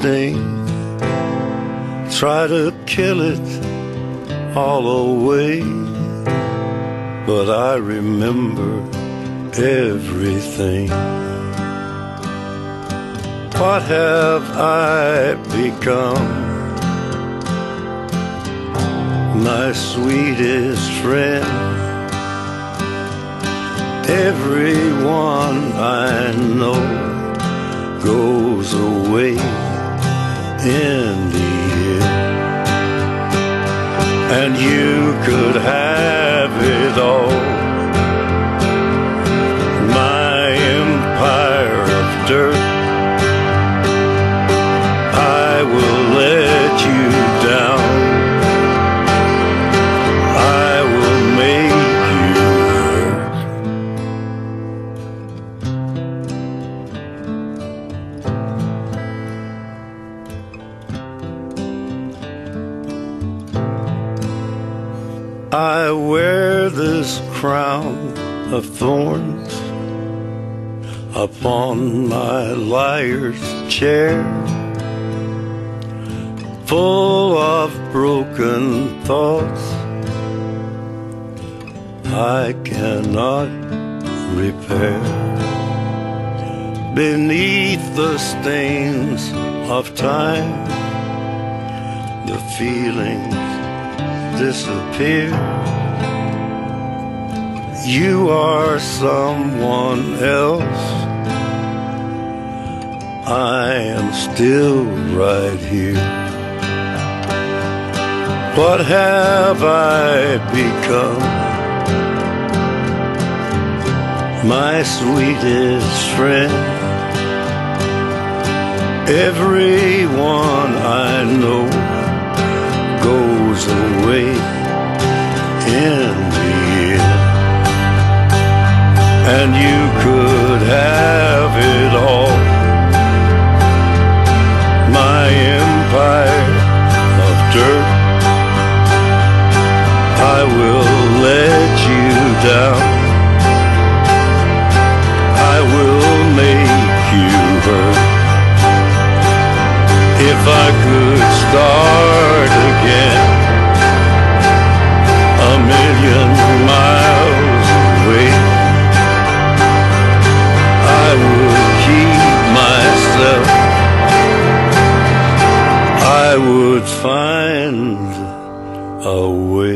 sting. Try to kill it all away, but I remember everything. What have I become? My sweetest friend. Everyone I know goes away in the end. And you could have it all. My empire of dirt. I wear this crown of thorns upon my liar's chair, full of broken thoughts I cannot repair. Beneath the stains of time, the feelings disappear. You are someone else. I am still right here. What have I become? My sweetest friend. Everyone I know And you could have it all. My empire of dirt. I will let you down. I will make you hurt. If I could start again a million away.